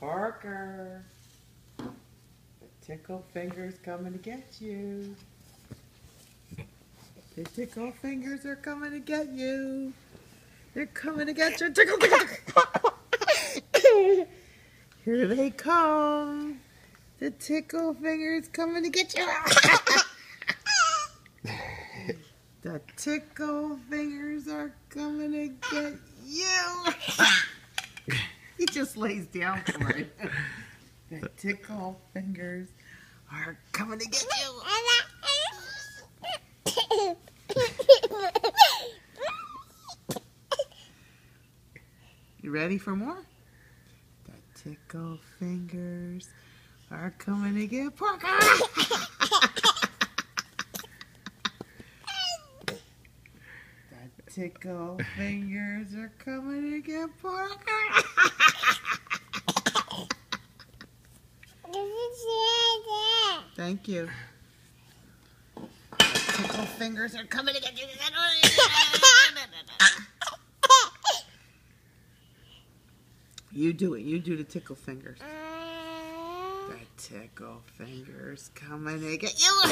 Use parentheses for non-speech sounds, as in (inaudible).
Parker. The tickle fingers coming to get you. The tickle fingers are coming to get you. They're coming to get you. Tickle, tickle. (laughs) Here they come. The tickle fingers coming to get you. (laughs) the tickle fingers are coming to get you. (laughs) just lays down for (laughs) it. The tickle fingers are coming to get you. You ready for more? The tickle fingers are coming to get Parker. the tickle fingers are coming to get Parker. Thank you. Tickle fingers are coming to get you. You do it. You do the tickle fingers. The tickle fingers coming to get you.